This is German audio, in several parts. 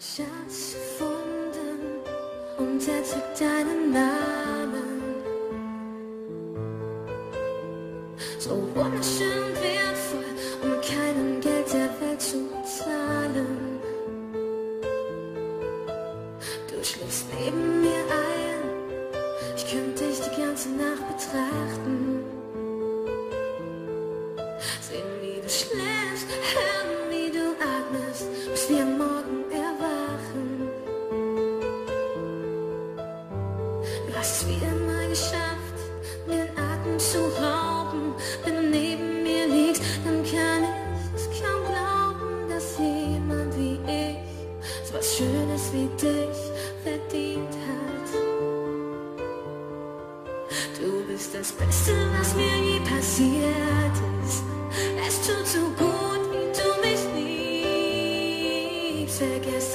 Schatz gefunden und trägt deinen Namen. So wunderschön und wertvoll, um keinem Geld der Welt zu bezahlen. Du schläfst neben mir ein, ich könnte dich die ganze Nacht betrachten. Sehen, wie du schläfst, Schönes wie dich verdient hat. Du bist das Beste, was mir je passiert ist. Es tut so gut, wie du mich liebst. Vergiss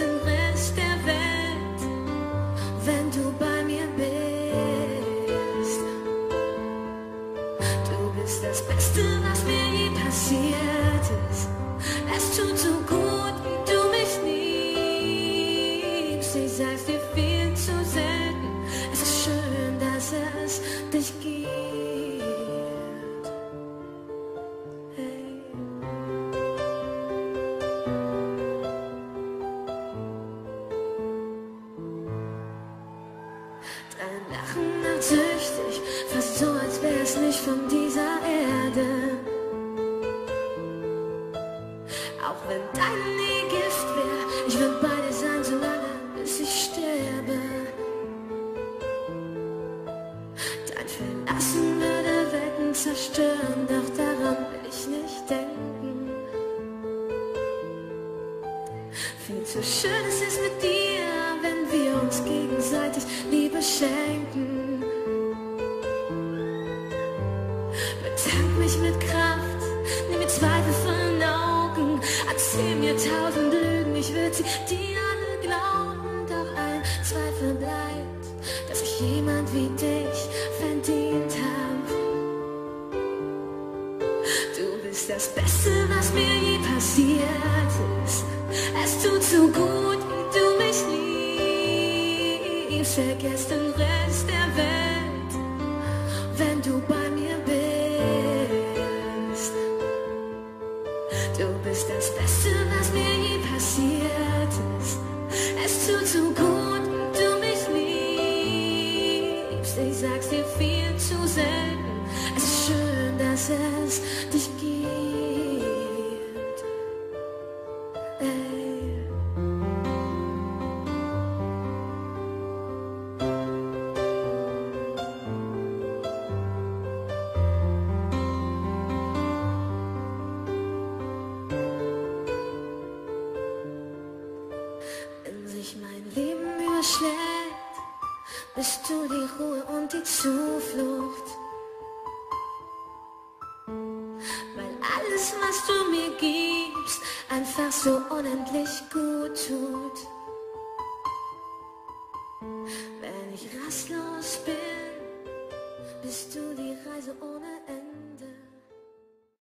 ich würd bei dir sein, solange bis ich sterbe. Dein Verlassen würde Welten zerstören, doch daran will ich nicht denken. Viel zu schön ist es mit dir, wenn wir uns gegenseitig Liebe schenken. Betank mich mit Kraft, nimm mir Zweifel von den Augen, erzähl mir tausend dir alle glauben, doch ein Zweifel bleibt, dass ich jemand wie dich verdient hab. Du bist das Beste, was mir je passiert ist. Es tut so gut, wie du mich liebst. Vergiss den Rest der bist das Beste, was mir je passiert ist. Es tut so gut, du mich liebst. Ich sag's dir viel zu selten. Es ist schön, dass es dich bist du die Ruhe und die Zuflucht. Weil alles, was du mir gibst, einfach so unendlich gut tut.